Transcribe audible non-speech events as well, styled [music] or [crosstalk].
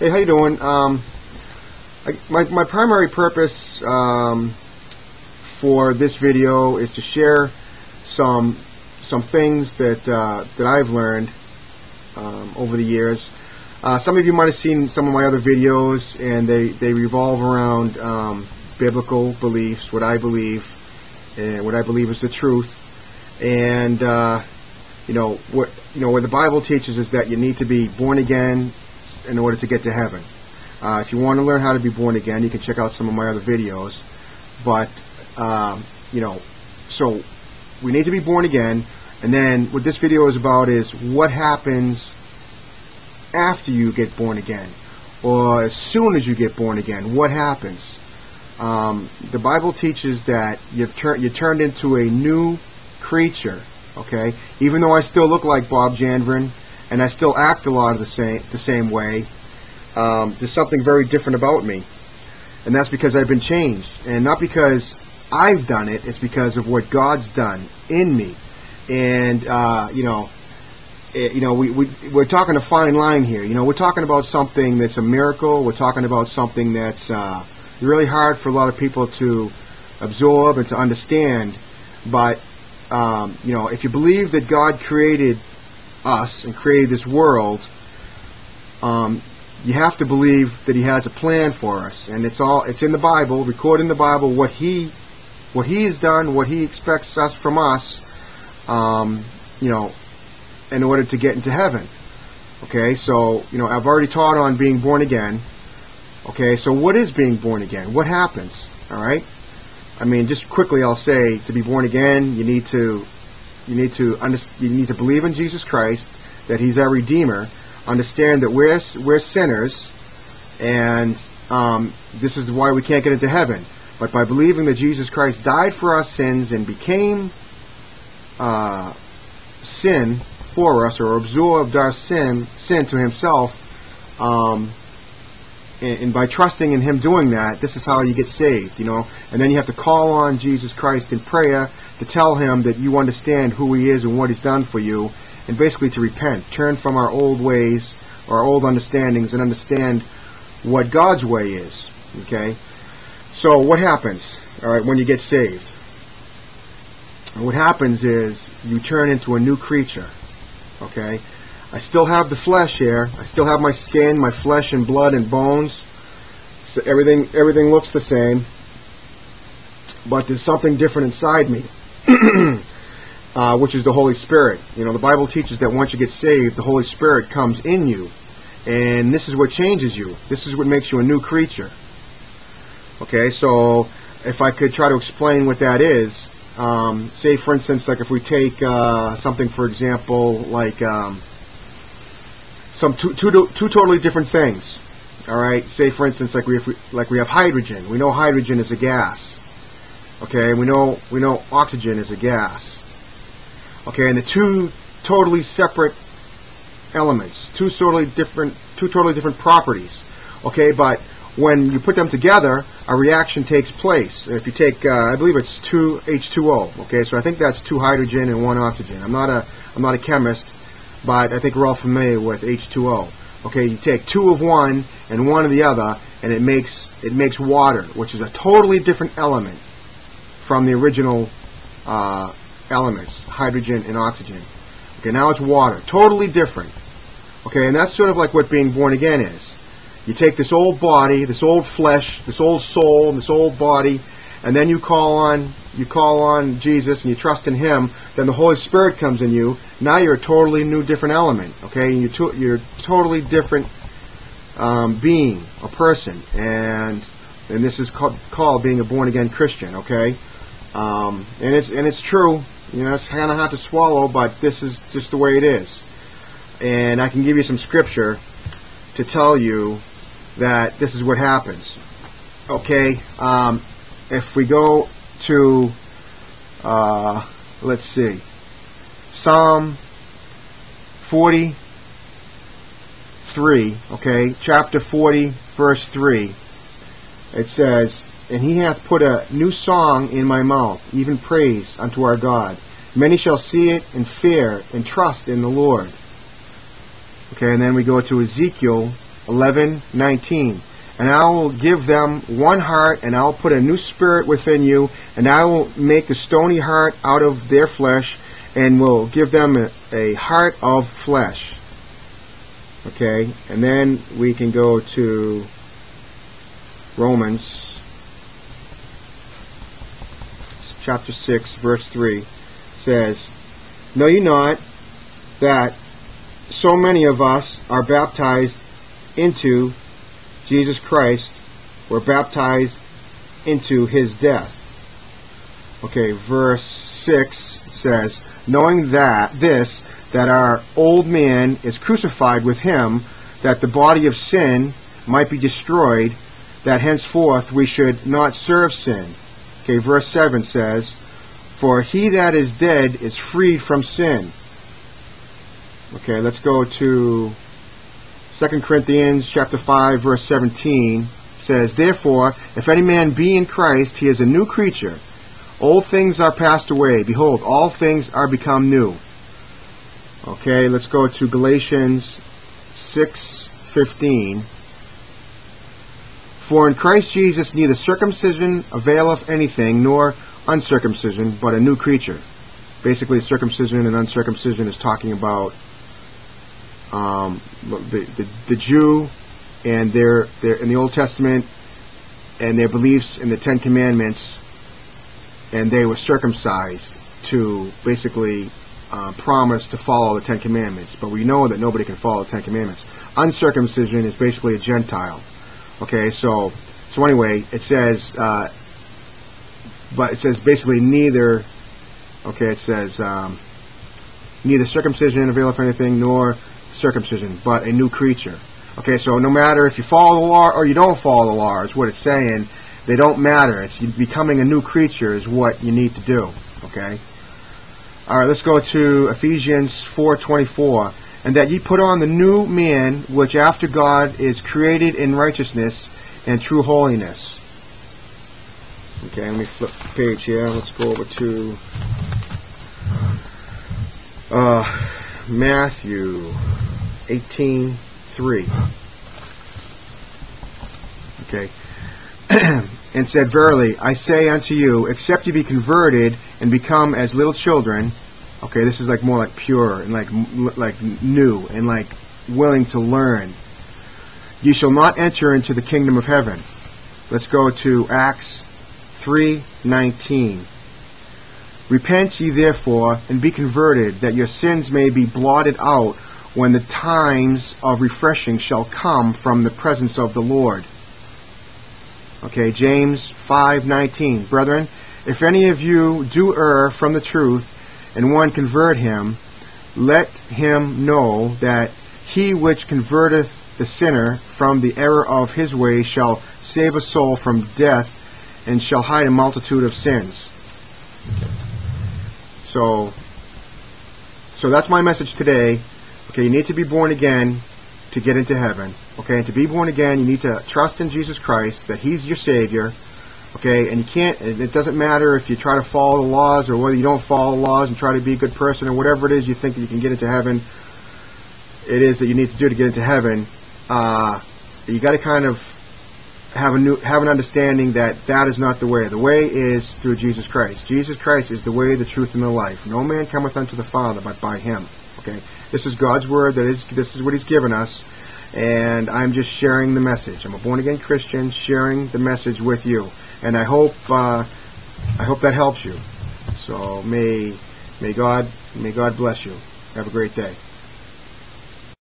Hey, how you doing? Um, I, my my primary purpose um, for this video is to share some some things that uh, that I've learned um, over the years. Uh, some of you might have seen some of my other videos, and they they revolve around um, biblical beliefs, what I believe, and what I believe is the truth, and uh, you know what you know what the Bible teaches is that you need to be born again in order to get to heaven. Uh, if you want to learn how to be born again, you can check out some of my other videos. But um, you know, so we need to be born again, and then what this video is about is what happens after you get born again, or as soon as you get born again. What happens? Um, the Bible teaches that you've turned you turned into a new creature. Okay, even though I still look like Bob Janvrin and I still act a lot of the same the same way, um, there's something very different about me, and that's because I've been changed, and not because I've done it. It's because of what God's done in me, and uh, you know, it, you know, we, we we're talking a fine line here. You know, we're talking about something that's a miracle. We're talking about something that's uh, really hard for a lot of people to absorb and to understand, but um, you know, if you believe that God created us and created this world, um, you have to believe that He has a plan for us, and it's all it's in the Bible, recorded in the Bible what He what He has done, what He expects us from us, um, you know, in order to get into heaven. Okay, so you know I've already taught on being born again. Okay, so what is being born again? What happens? All right. I mean, just quickly, I'll say to be born again, you need to you need to you need to believe in Jesus Christ, that He's our Redeemer. Understand that we're we're sinners, and um, this is why we can't get into heaven. But by believing that Jesus Christ died for our sins and became uh, sin for us, or absorbed our sin sin to Himself, um, and, and, by trusting in Him doing that, this is how you get saved. You know, and then you have to call on Jesus Christ in prayer to tell him that you understand who he is and what he's done for you, and basically to repent, turn from our old ways, our old understandings, and understand what God's way is. Okay? So what happens, all right, when you get saved? What happens is you turn into a new creature. Okay? I still have the flesh here. I still have my skin, my flesh and blood and bones. So everything everything looks the same. But there's something different inside me. [clears throat] uh, which is the Holy Spirit. You know, the Bible teaches that once you get saved, the Holy Spirit comes in you. And this is what changes you. This is what makes you a new creature. Okay, so if I could try to explain what that is, um, say for instance, like if we take uh, something, for example, like um, some two, two, two totally different things. All right, say for instance, like we, we like we have hydrogen. We know hydrogen is a gas. Okay, we know we know oxygen is a gas. Okay, and the two totally separate elements, two totally different, two totally different properties. Okay, but when you put them together, a reaction takes place. If you take, uh, I believe it's two H2O. Okay, so I think that's two hydrogen and one oxygen. I'm not a, I'm not a chemist, but I think we're all familiar with H2O. Okay, you take two of one and one of the other, and it makes it makes water, which is a totally different element from the original uh, elements, hydrogen and oxygen. Okay, now it's water. Totally different. Okay, and that's sort of like what being born again is. You take this old body, this old flesh, this old soul, this old body, and then you call on you call on Jesus and you trust in Him. Then the Holy Spirit comes in you. Now you're a totally new, different element. Okay, you're to, you're totally different um, being, a person, and and this is called, called being a born again Christian. Okay. Um, and it's and it's true. You know, it's kind of hard to swallow, but this is just the way it is. And I can give you some scripture to tell you that this is what happens. Okay, um, if we go to, uh, let's see, Psalm 43, okay, chapter 40, verse 3, it says, and he hath put a new song in my mouth, even praise unto our God. Many shall see it and fear and trust in the Lord. Okay, and then we go to Ezekiel 11:19. And I will give them one heart, and I will put a new spirit within you, and I will make the stony heart out of their flesh, and will give them a, a heart of flesh. Okay, and then we can go to Romans chapter 6, verse 3 it says, Know ye not that so many of us are baptized into Jesus Christ, were baptized into his death? Okay, verse 6 says, Knowing that this, that our old man is crucified with him, that the body of sin might be destroyed, that henceforth we should not serve sin. Okay, verse 7 says, For he that is dead is freed from sin. Okay, let's go to 2 Corinthians chapter 5 verse 17 says, Therefore, if any man be in Christ, he is a new creature. Old things are passed away. Behold, all things are become new. Okay, let's go to Galatians 6:15. For in Christ Jesus neither circumcision availeth anything, nor uncircumcision, but a new creature. Basically, circumcision and uncircumcision is talking about um, the, the, the Jew and their, their in the Old Testament and their beliefs in the Ten Commandments, and they were circumcised to basically uh, promise to follow the Ten Commandments. But we know that nobody can follow the Ten Commandments. Uncircumcision is basically a Gentile. Okay, so so anyway, it says, uh, but it says basically neither. Okay, it says um, neither circumcision availeth anything, nor circumcision, but a new creature. Okay, so no matter if you follow the law or you don't follow the law, is what it's saying. They don't matter. It's becoming a new creature is what you need to do. Okay. All right, let's go to Ephesians 4:24. And that ye put on the new man, which after God is created in righteousness and true holiness. Okay, let me flip the page here. Let's go over to uh, Matthew 18:3. Okay. [clears throat] and said, Verily, I say unto you, except you be converted and become as little children, okay, this is like more like pure and like like new and like willing to learn, ye shall not enter into the kingdom of heaven. Let's go to Acts 3:19. Repent ye therefore and be converted, that your sins may be blotted out when the times of refreshing shall come from the presence of the Lord. Okay, James 5:19. Brethren, if any of you do err from the truth, and one convert him, let him know that he which converteth the sinner from the error of his way shall save a soul from death and shall hide a multitude of sins. So so that's my message today. Okay, you need to be born again to get into heaven. Okay, and to be born again, you need to trust in Jesus Christ that He's your Savior. Okay, and you can't. It doesn't matter if you try to follow the laws or whether you don't follow the laws and try to be a good person or whatever it is you think that you can get into heaven. It is that you need to do to get into heaven. Uh, you got to kind of have a new have an understanding that that is not the way. The way is through Jesus Christ. Jesus Christ is the way, the truth, and the life. No man cometh unto the Father but by Him. Okay. This is God's word. That is, this is what He's given us, and I'm just sharing the message. I'm a born again Christian, sharing the message with you, and I hope uh, I hope that helps you. So may may God may God bless you. Have a great day.